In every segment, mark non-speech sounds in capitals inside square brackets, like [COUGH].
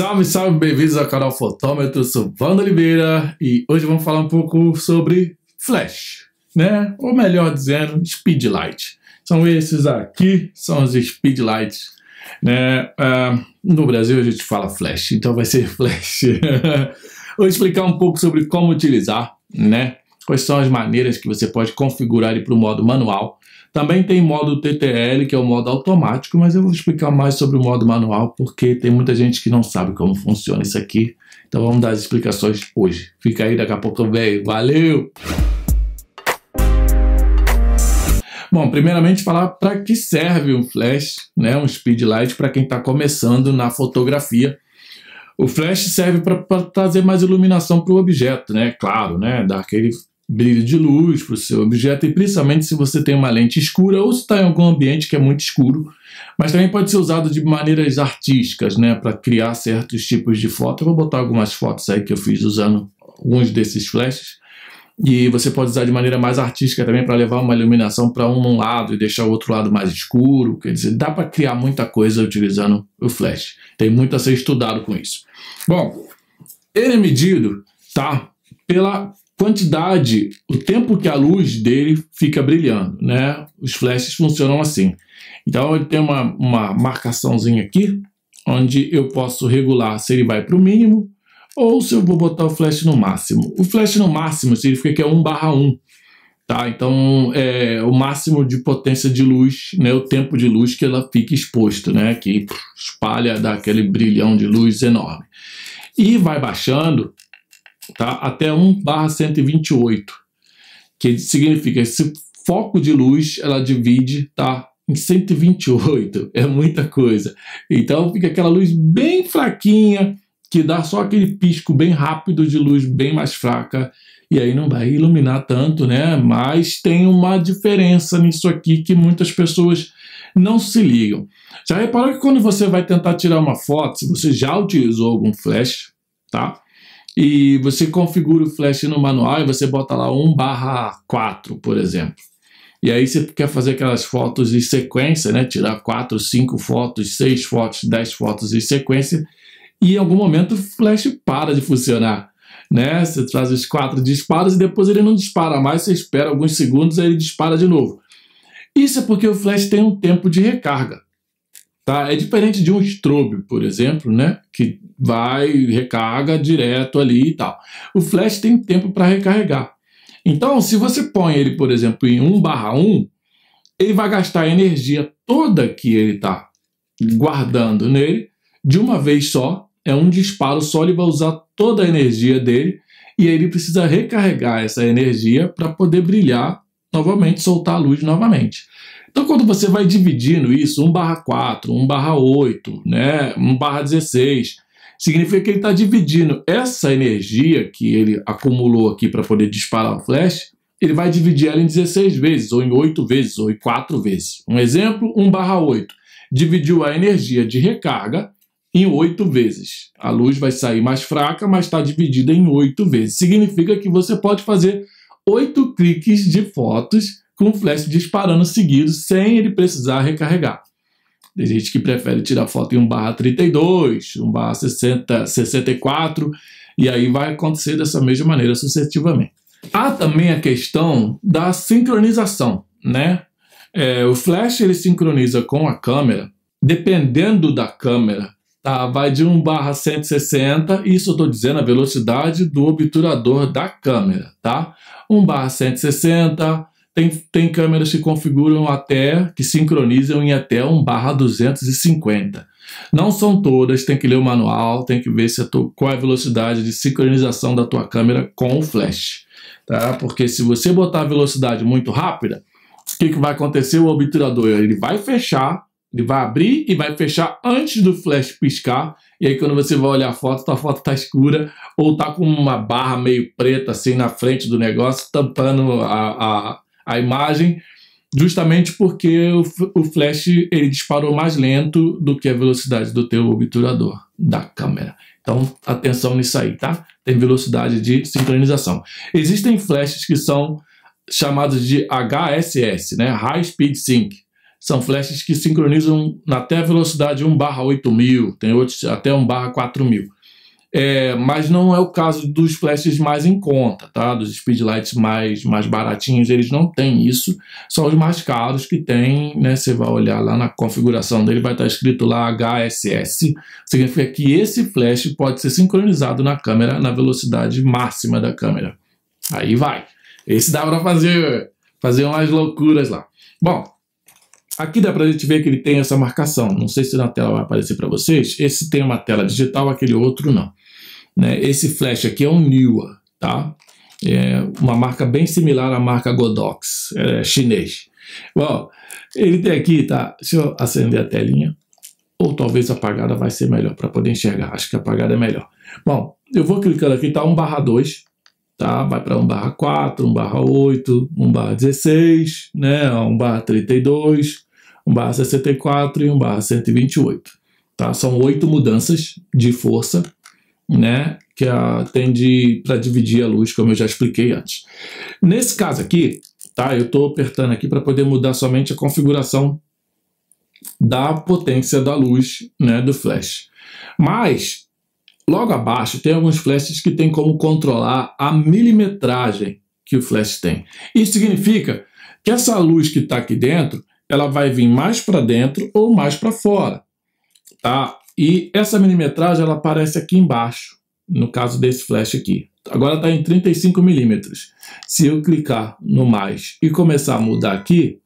Salve, salve, bem-vindos ao canal Fotômetro, sou Wanda Oliveira e hoje vamos falar um pouco sobre flash, né? Ou melhor dizendo, speedlight. São esses aqui, são os speedlights, né? Uh, no Brasil a gente fala flash, então vai ser [LAUGHS] flash. Vou explicar um pouco sobre como utilizar, né? Quais são as maneiras que você pode configurar ele para o modo manual também tem modo TTL, que é o modo automático, mas eu vou explicar mais sobre o modo manual, porque tem muita gente que não sabe como funciona isso aqui. Então vamos dar as explicações hoje. Fica aí, daqui a pouco eu venho. Valeu! Bom, primeiramente falar para que serve um flash, né, um speedlight para quem está começando na fotografia. O flash serve para trazer mais iluminação para o objeto, né? Claro, né? Dar aquele brilho de luz para o seu objeto, e principalmente se você tem uma lente escura ou se está em algum ambiente que é muito escuro. Mas também pode ser usado de maneiras artísticas, né, para criar certos tipos de foto. Eu vou botar algumas fotos aí que eu fiz usando alguns desses flashes. E você pode usar de maneira mais artística também para levar uma iluminação para um lado e deixar o outro lado mais escuro. Quer dizer, dá para criar muita coisa utilizando o flash. Tem muito a ser estudado com isso. Bom, ele é medido, tá? Pela quantidade, o tempo que a luz dele fica brilhando, né? Os flashes funcionam assim. Então ele tem uma, uma marcaçãozinha aqui, onde eu posso regular se ele vai para o mínimo ou se eu vou botar o flash no máximo. O flash no máximo significa que é 1 barra 1. Tá? Então, é o máximo de potência de luz, né, o tempo de luz que ela fica exposto, né, que espalha, dá aquele brilhão de luz enorme. E vai baixando tá? até 1 barra 128, que significa esse foco de luz ela divide tá? em 128, [LAUGHS] é muita coisa. Então fica aquela luz bem fraquinha, que dá só aquele pisco bem rápido de luz bem mais fraca, e aí não vai iluminar tanto, né? Mas tem uma diferença nisso aqui que muitas pessoas não se ligam. Já reparou que quando você vai tentar tirar uma foto, se você já utilizou algum flash, tá? E você configura o flash no manual e você bota lá 1 barra 4, por exemplo. E aí você quer fazer aquelas fotos em sequência, né? Tirar 4, 5 fotos, 6 fotos, 10 fotos em sequência. E em algum momento o flash para de funcionar. Né? Você traz os quatro disparos e depois ele não dispara mais, você espera alguns segundos e ele dispara de novo. Isso é porque o flash tem um tempo de recarga. Tá? É diferente de um strobe, por exemplo, né? que vai, recarga direto ali e tal. O flash tem tempo para recarregar. Então, se você põe ele, por exemplo, em 1 barra 1, ele vai gastar a energia toda que ele está guardando nele de uma vez só. É um disparo só, ele vai usar toda a energia dele e ele precisa recarregar essa energia para poder brilhar novamente, soltar a luz novamente. Então, quando você vai dividindo isso, 1 barra 4, 1 barra 8, né, 1 barra 16, significa que ele está dividindo essa energia que ele acumulou aqui para poder disparar o flash, ele vai dividir ela em 16 vezes, ou em 8 vezes, ou em 4 vezes. Um exemplo, 1 barra 8. Dividiu a energia de recarga em 8 vezes. A luz vai sair mais fraca, mas está dividida em 8 vezes. Significa que você pode fazer 8 cliques de fotos com flash disparando seguido sem ele precisar recarregar. Tem gente que prefere tirar foto em 1 barra 32, 1 barra 60, 64, e aí vai acontecer dessa mesma maneira sucessivamente. Há também a questão da sincronização, né? É, o flash ele sincroniza com a câmera, dependendo da câmera, tá? vai de 1 barra 160, isso eu estou dizendo a velocidade do obturador da câmera, tá? 1 barra 160, tem, tem câmeras que configuram até, que sincronizam em até 1 barra 250. Não são todas, tem que ler o manual, tem que ver se tu, qual é a velocidade de sincronização da tua câmera com o flash. Tá? Porque se você botar a velocidade muito rápida, o que, que vai acontecer? O obturador ele vai fechar, ele vai abrir e vai fechar antes do flash piscar. E aí, quando você vai olhar a foto, tua foto está escura ou está com uma barra meio preta assim na frente do negócio, tampando a, a a imagem, justamente porque o, o flash ele disparou mais lento do que a velocidade do teu obturador da câmera. Então, atenção nisso aí, tá? Tem velocidade de sincronização. Existem flashes que são chamados de HSS, né? High Speed Sync. são flashes que sincronizam até velocidade 1 barra 8000, tem outros até 1 barra 4000. É, mas não é o caso dos flashes mais em conta, tá? Dos speedlights mais, mais baratinhos, eles não têm isso. São os mais caros que tem, né? Você vai olhar lá na configuração dele, vai estar escrito lá HSS. Significa que esse flash pode ser sincronizado na câmera na velocidade máxima da câmera. Aí vai. Esse dá para fazer, fazer umas loucuras lá. Bom, aqui dá para a gente ver que ele tem essa marcação. Não sei se na tela vai aparecer para vocês. Esse tem uma tela digital, aquele outro não. Né? Esse flash aqui é um Newa, tá? É uma marca bem similar à marca Godox, é chinês. Bom, ele tem aqui, tá? Deixa eu acender a telinha. Ou talvez apagada vai ser melhor para poder enxergar. Acho que apagada é melhor. Bom, eu vou clicando aqui, tá 1 barra 2, tá? Vai para 1 barra 4, 1 barra 8, 1 barra 16, né? 1 barra 32, 1 barra 64 e 1 barra 128. Tá? São oito mudanças de força né, que a, tem para dividir a luz, como eu já expliquei antes. Nesse caso aqui, tá, eu estou apertando aqui para poder mudar somente a configuração da potência da luz né, do flash. Mas, logo abaixo, tem alguns flashes que tem como controlar a milimetragem que o flash tem. Isso significa que essa luz que está aqui dentro, ela vai vir mais para dentro ou mais para fora. Tá? E essa milimetragem ela aparece aqui embaixo, no caso desse flash aqui. Agora está em 35 milímetros. Se eu clicar no mais e começar a mudar aqui,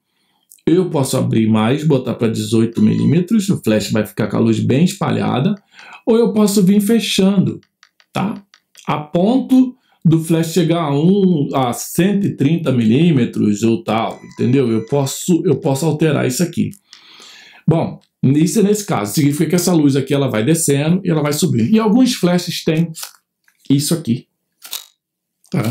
eu posso abrir mais, botar para 18 milímetros, o flash vai ficar com a luz bem espalhada, ou eu posso vir fechando, tá? A ponto do flash chegar a, um, a 130 milímetros ou tal, entendeu? Eu posso, eu posso alterar isso aqui. Bom, isso é nesse caso. Significa que essa luz aqui ela vai descendo e ela vai subindo. E alguns flashes têm isso aqui. Tá?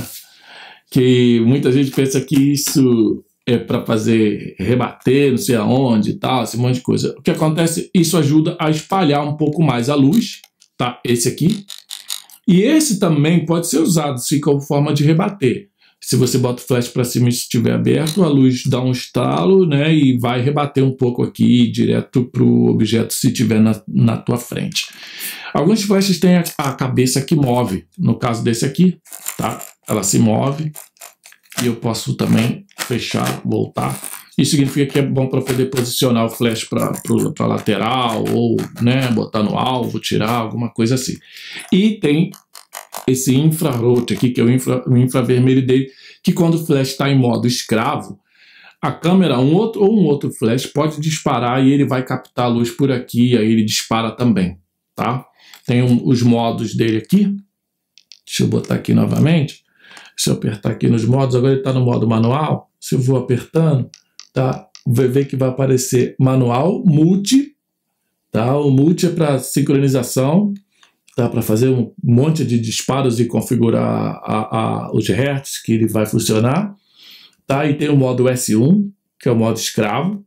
Que muita gente pensa que isso é para fazer rebater, não sei aonde e tal, esse monte de coisa. O que acontece? Isso ajuda a espalhar um pouco mais a luz, tá? Esse aqui. E esse também pode ser usado assim, como forma de rebater. Se você bota o flash para cima e estiver aberto, a luz dá um estalo né, e vai rebater um pouco aqui direto para o objeto se estiver na, na tua frente. Alguns flashes têm a, a, cabeça que move. No caso desse aqui, tá? ela se move eu posso também fechar, voltar. Isso significa que é bom para poder posicionar o flash para lateral ou né, botar no alvo, tirar, alguma coisa assim. E tem esse infrarote aqui, que é o, infra, o infravermelho dele, que quando o flash está em modo escravo, a câmera um outro, ou um outro flash pode disparar e ele vai captar a luz por aqui, aí ele dispara também, tá? Tem um, os modos dele aqui. Deixa eu botar aqui novamente. Se eu apertar aqui nos modos, agora ele está no modo manual. Se eu vou apertando, tá? Vai ver que vai aparecer manual, multi, tá? O multi é para sincronização, Dá para fazer um monte de disparos e configurar a, a, os hertz que ele vai funcionar. Tá? E tem o modo S1, que é o modo escravo.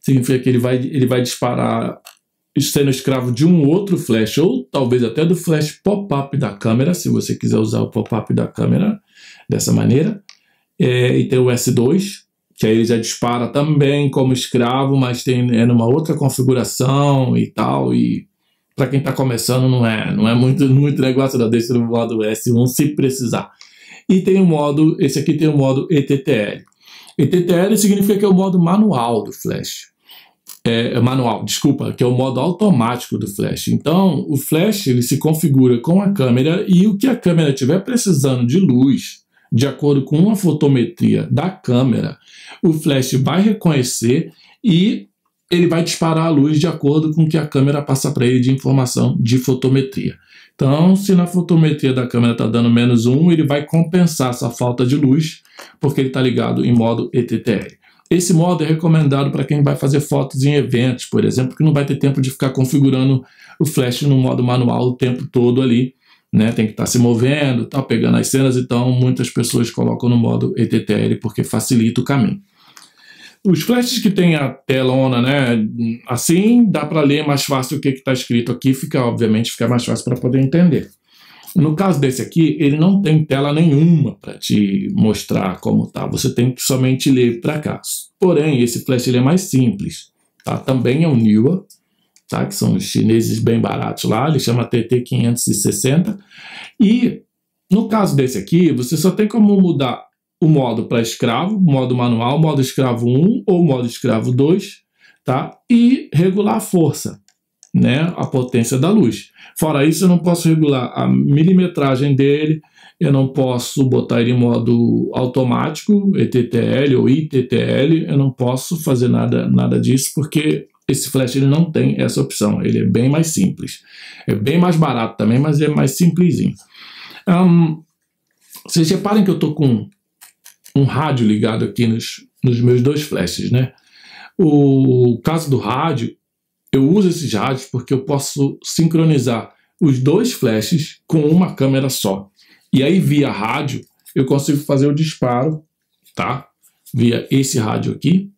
Significa que ele vai, ele vai disparar sendo escravo de um outro flash, ou talvez até do flash pop-up da câmera, se você quiser usar o pop-up da câmera dessa maneira. É, e tem o S2, que aí ele já dispara também como escravo, mas tem, é numa outra configuração e tal, e para quem está começando não é, não é muito, [LAUGHS] muito negócio da deixa no modo S1 se precisar. E tem o modo, esse aqui tem o modo ETTL. ETTL significa que é o modo manual do Flash. É, manual, desculpa, que é o modo automático do flash. Então, o flash ele se configura com a câmera e o que a câmera estiver precisando de luz, de acordo com a fotometria da câmera, o flash vai reconhecer e ele vai disparar a luz de acordo com o que a câmera passa para ele de informação de fotometria. Então, se na fotometria da câmera está dando menos 1, ele vai compensar essa falta de luz, porque ele está ligado em modo ETTL. Esse modo é recomendado para quem vai fazer fotos em eventos, por exemplo, que não vai ter tempo de ficar configurando o flash no modo manual o tempo todo ali, né? Tem que estar tá se movendo, tá pegando as cenas, então muitas pessoas colocam no modo ETTL porque facilita o caminho. Os flashes que tem a telona, né, assim, dá para ler mais fácil o que está escrito aqui, fica, obviamente, fica mais fácil para poder entender. No caso desse aqui, ele não tem tela nenhuma para te mostrar como tá. Você tem que somente ler para cá. Porém, esse flash ele é mais simples. Tá? Também é um Newa, tá? que são os chineses bem baratos lá. Ele chama TT560. E no caso desse aqui, você só tem como mudar o modo para escravo, modo manual, modo escravo 1 ou modo escravo 2, tá? E regular a força né, a potência da luz. Fora isso, eu não posso regular a milimetragem dele, eu não posso botar ele em modo automático, ETTL ou ITTL, eu não posso fazer nada, nada disso, porque esse flash ele não tem essa opção, ele é bem mais simples. É bem mais barato também, mas é mais simplesinho. Um, vocês reparem que eu estou com um rádio ligado aqui nos, nos meus dois flashes, né? O caso do rádio, eu uso esses rádios porque eu posso sincronizar os dois flashes com uma câmera só. E aí, via rádio, eu consigo fazer o disparo, tá? Via esse rádio aqui,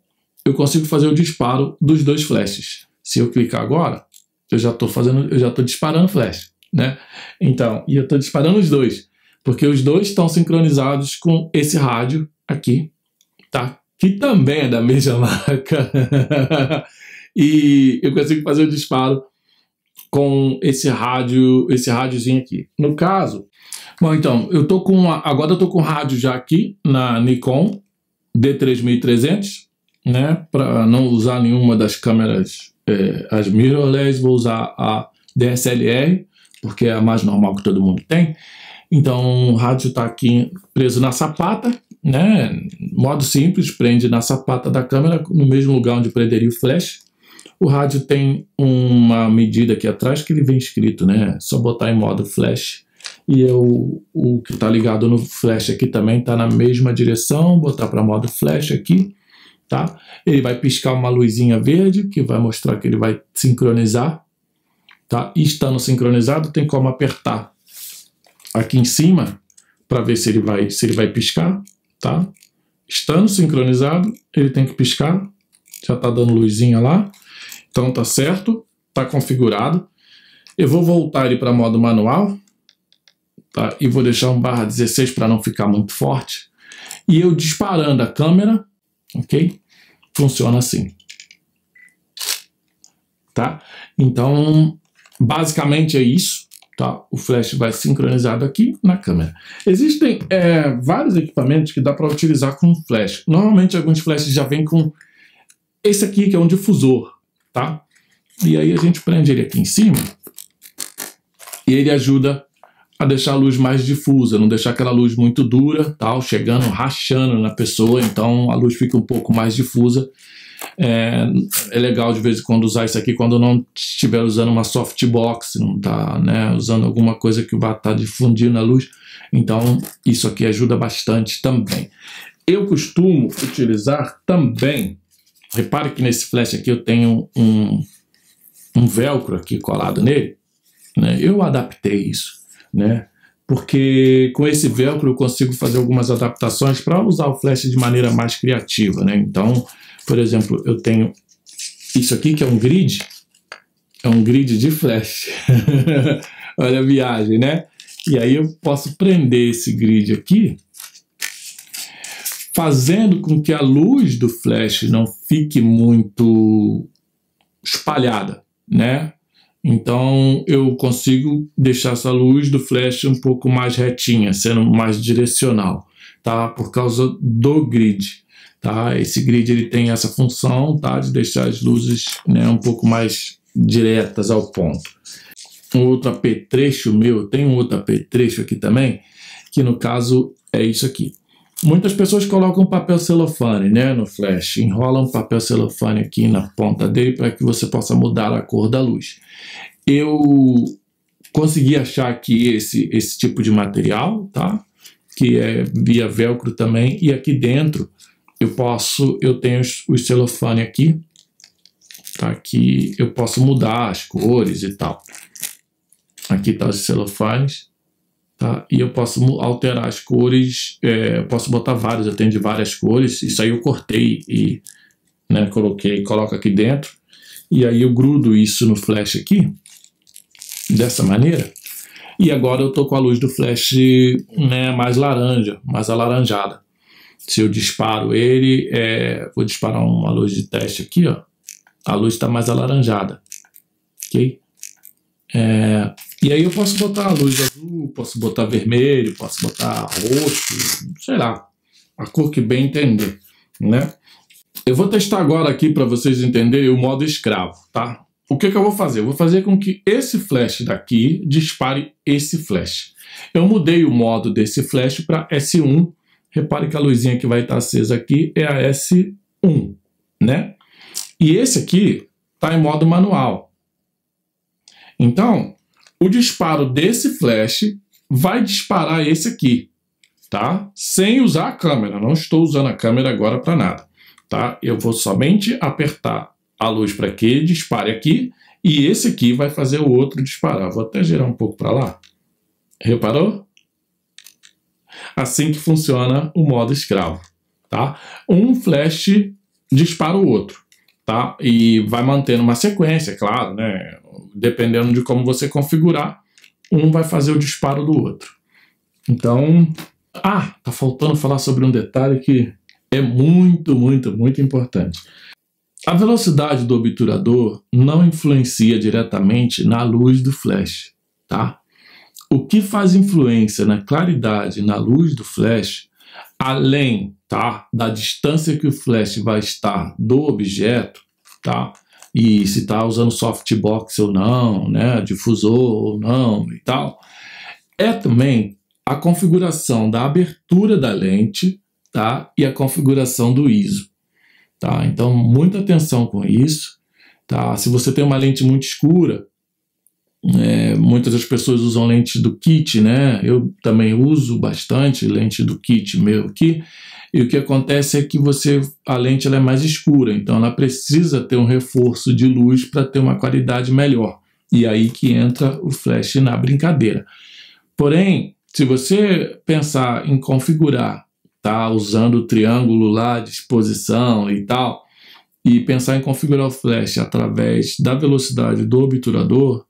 eu consigo fazer o disparo dos dois flashes. Se eu clicar agora, eu já estou fazendo, eu já estou disparando flash, né? Então, e eu estou disparando os dois, porque os dois estão sincronizados com esse rádio aqui, tá? Que também é da mesma [LAUGHS] marca. E eu consigo fazer o disparo com esse rádio, esse rádiozinho aqui. No caso, bom, então, eu tô com a, agora eu tô com rádio já aqui na Nikon D3300, né, para não usar nenhuma das câmeras é, as mirrorless, vou usar a DSLR, porque é a mais normal que todo mundo tem. Então, o rádio está aqui preso na sapata, né? Modo simples, prende na sapata da câmera, no mesmo lugar onde prenderia o flash. O rádio tem uma medida aqui atrás que ele vem escrito, né? Só botar em modo flash e eu, o que está ligado no flash aqui também está na mesma direção, botar para modo flash aqui, tá? Ele vai piscar uma luzinha verde que vai mostrar que ele vai sincronizar, tá? E estando sincronizado tem como apertar aqui em cima para ver se ele vai se ele vai piscar, tá? Estando sincronizado, ele tem que piscar, já está dando luzinha lá. Então tá certo, tá configurado. Eu vou voltar ele para modo manual, tá? E vou deixar um barra 16 para não ficar muito forte. E eu disparando a câmera, ok? Funciona assim. Tá? Então, basicamente é isso. Tá? O flash vai sincronizado aqui na câmera. Existem é, vários equipamentos que dá para utilizar com flash. Normalmente alguns flashes já vêm com esse aqui que é um difusor, tá? E aí a gente prende ele aqui em cima e ele ajuda a deixar a luz mais difusa, não deixar aquela luz muito dura, tal, chegando, rachando na pessoa, então a luz fica um pouco mais difusa. É, é legal de vez em quando usar isso aqui quando não estiver usando uma softbox, não está né, usando alguma coisa que vai estar tá difundindo a luz. Então, isso aqui ajuda bastante também. Eu costumo utilizar também Repare que nesse flash aqui eu tenho um, um velcro aqui colado nele. Né? Eu adaptei isso, né? porque com esse velcro eu consigo fazer algumas adaptações para usar o flash de maneira mais criativa. Né? Então, por exemplo, eu tenho isso aqui que é um grid, é um grid de flash. [LAUGHS] Olha a viagem, né? E aí eu posso prender esse grid aqui fazendo com que a luz do flash não fique muito espalhada, né? Então eu consigo deixar essa luz do flash um pouco mais retinha, sendo mais direcional, tá? Por causa do grid, tá? Esse grid ele tem essa função, tá? De deixar as luzes, né, um pouco mais diretas ao ponto. Um outro apetrecho meu, tem um outro apetrecho aqui também, que no caso é isso aqui. Muitas pessoas colocam papel celofane né, no flash, enrolam papel celofane aqui na ponta dele para que você possa mudar a cor da luz. Eu consegui achar aqui esse, esse tipo de material, tá? que é via velcro também, e aqui dentro eu posso, eu tenho os, celofane aqui, tá? que eu posso mudar as cores e tal. Aqui tá os celofanes, Tá? E eu posso alterar as cores, é, posso botar várias, eu tenho de várias cores, isso aí eu cortei e né, coloquei, coloco aqui dentro, e aí eu grudo isso no flash aqui, dessa maneira, E agora eu tô com a luz do flash né, mais laranja, mais alaranjada. Se eu disparo ele, é, vou disparar uma luz de teste aqui, ó. A luz está mais alaranjada, ok? É, e aí eu posso botar a luz azul, posso botar vermelho, posso botar roxo, sei lá, a cor que bem entender, né? Eu vou testar agora aqui para vocês entenderem o modo escravo, tá? O que, que eu vou fazer? Eu vou fazer com que esse flash daqui dispare esse flash. Eu mudei o modo desse flash para S1. Repare que a luzinha que vai estar acesa aqui é a S1, né? E esse aqui está em modo manual. Então, o disparo desse flash vai disparar esse aqui, tá? Sem usar a câmera. Não estou usando a câmera agora para nada, tá? Eu vou somente apertar a luz para que dispare aqui e esse aqui vai fazer o outro disparar. Vou até girar um pouco para lá. Reparou? Assim que funciona o modo escravo, tá? Um flash dispara o outro, tá? E vai mantendo uma sequência, claro, né? Dependendo de como você configurar, um vai fazer o disparo do outro. Então, ah, tá faltando falar sobre um detalhe que é muito, muito, muito importante. A velocidade do obturador não influencia diretamente na luz do flash, tá? O que faz influência na claridade na luz do flash, além, tá, da distância que o flash vai estar do objeto, tá? E se está usando softbox ou não, né, difusor ou não e tal, é também a configuração da abertura da lente, tá? E a configuração do ISO. Tá? Então, muita atenção com isso. Tá? Se você tem uma lente muito escura, é, muitas das pessoas usam lente do kit, né? Eu também uso bastante lente do kit meu aqui. E o que acontece é que você a lente ela é mais escura, então ela precisa ter um reforço de luz para ter uma qualidade melhor. E aí que entra o flash na brincadeira. Porém, se você pensar em configurar tá usando o triângulo lá de exposição e tal, e pensar em configurar o flash através da velocidade do obturador,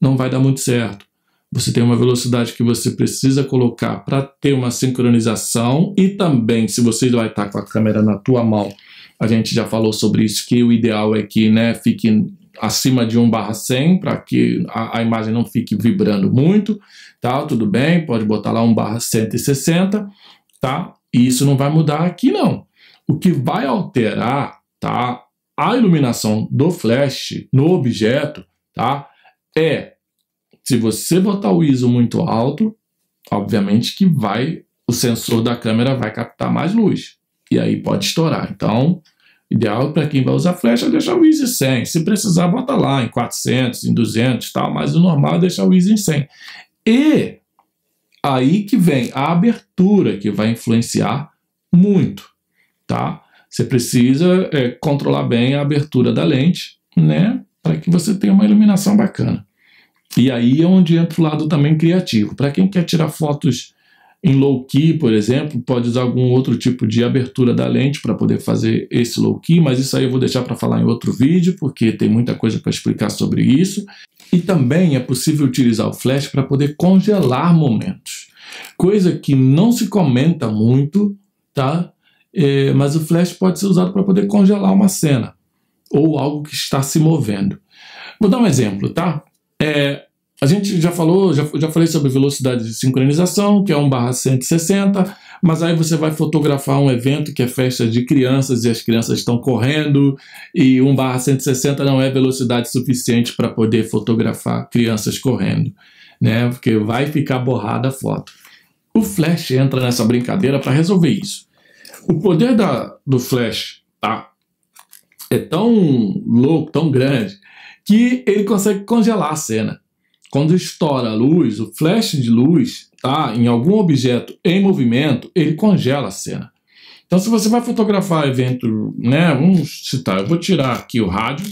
não vai dar muito certo. Você tem uma velocidade que você precisa colocar para ter uma sincronização e também, se você vai estar com a câmera na tua mão, a gente já falou sobre isso, que o ideal é que né, fique acima de 1 barra 100 para que a, a, imagem não fique vibrando muito, tá? Tudo bem, pode botar lá 1 barra 160, tá? E isso não vai mudar aqui não. O que vai alterar, tá, a iluminação do flash no objeto, tá, é se você botar o ISO muito alto, obviamente que vai o sensor da câmera vai captar mais luz e aí pode estourar. Então, ideal para quem vai usar flash é deixar o ISO em 100. Se precisar, bota lá em 400, em 200, tal, mas o normal é deixar o ISO em 100. E aí que vem a abertura que vai influenciar muito, tá? Você precisa é, controlar bem a abertura da lente, né? Para que você tenha uma iluminação bacana. E aí é onde entra o lado também criativo. Para quem quer tirar fotos em low key, por exemplo, pode usar algum outro tipo de abertura da lente para poder fazer esse low key, mas isso aí eu vou deixar para falar em outro vídeo, porque tem muita coisa para explicar sobre isso. E também é possível utilizar o flash para poder congelar momentos. Coisa que não se comenta muito, tá? É, mas o flash pode ser usado para poder congelar uma cena ou algo que está se movendo. Vou dar um exemplo, tá? É, a gente já falou, já, já falei sobre velocidade de sincronização, que é 1 barra 160, mas aí você vai fotografar um evento que é festa de crianças e as crianças estão correndo e 1 barra 160 não é velocidade suficiente para poder fotografar crianças correndo, né? Porque vai ficar borrada a foto. O Flash entra nessa brincadeira para resolver isso. O poder da, do Flash tá, é tão louco, tão grande, que ele consegue congelar a cena. Quando estoura a luz, o flash de luz, tá, em algum objeto em movimento, ele congela a cena. Então, se você vai fotografar evento, né, vamos citar, eu vou tirar aqui o rádio,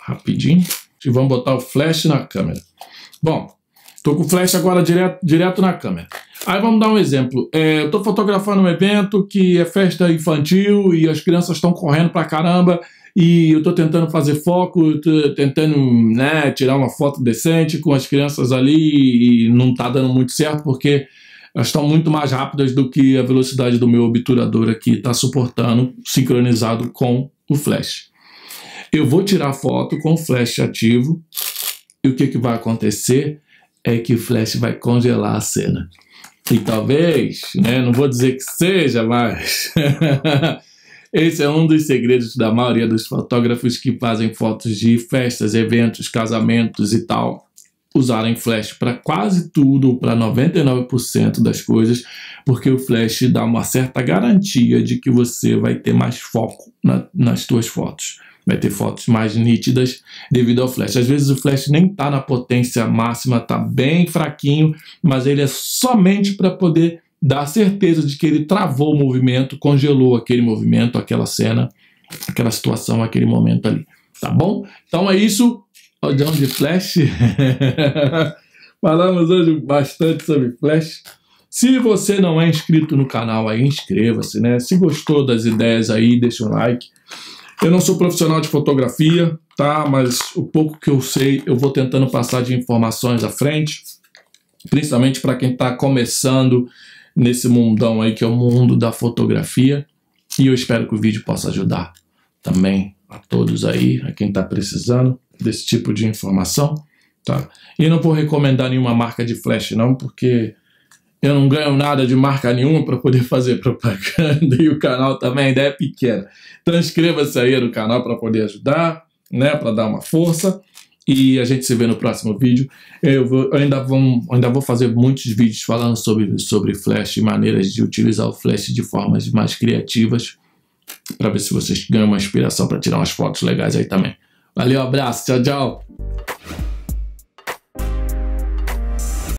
rapidinho, e vamos botar o flash na câmera. Bom, estou com o flash agora direto, direto na câmera. Aí vamos dar um exemplo. É, eu estou fotografando um evento que é festa infantil e as crianças estão correndo pra caramba e eu estou tentando fazer foco, tentando né, tirar uma foto decente com as crianças ali e não está dando muito certo porque elas estão muito mais rápidas do que a velocidade do meu obturador aqui está suportando, sincronizado com o flash. Eu vou tirar foto com o flash ativo e o que, que vai acontecer é que o flash vai congelar a cena. E talvez, né, não vou dizer que seja, mas [LAUGHS] esse é um dos segredos da maioria dos fotógrafos que fazem fotos de festas, eventos, casamentos e tal. Usarem flash para quase tudo, para 99% das coisas, porque o flash dá uma certa garantia de que você vai ter mais foco na, nas suas fotos vai ter fotos mais nítidas devido ao flash. Às vezes o flash nem está na potência máxima, está bem fraquinho, mas ele é somente para poder dar certeza de que ele travou o movimento, congelou aquele movimento, aquela cena, aquela situação, aquele momento ali. Tá bom? Então é isso. Odão de flash. [LAUGHS] Falamos hoje bastante sobre flash. Se você não é inscrito no canal aí, inscreva-se, né? Se gostou das ideias aí, deixa um like. Eu não sou profissional de fotografia, tá? Mas o pouco que eu sei, eu vou tentando passar de informações à frente, principalmente para quem está começando nesse mundão aí que é o mundo da fotografia. E eu espero que o vídeo possa ajudar também a todos aí, a quem está precisando desse tipo de informação, tá? E não vou recomendar nenhuma marca de flash não, porque eu não ganho nada de marca nenhuma para poder fazer propaganda [LAUGHS] e o canal também ainda é pequeno. Então inscreva-se aí no canal para poder ajudar, né, para dar uma força. E a gente se vê no próximo vídeo. Eu, vou, eu ainda, vou, ainda vou fazer muitos vídeos falando sobre, sobre Flash e maneiras de utilizar o Flash de formas mais criativas para ver se vocês ganham uma inspiração para tirar umas fotos legais aí também. Valeu, abraço, tchau, tchau.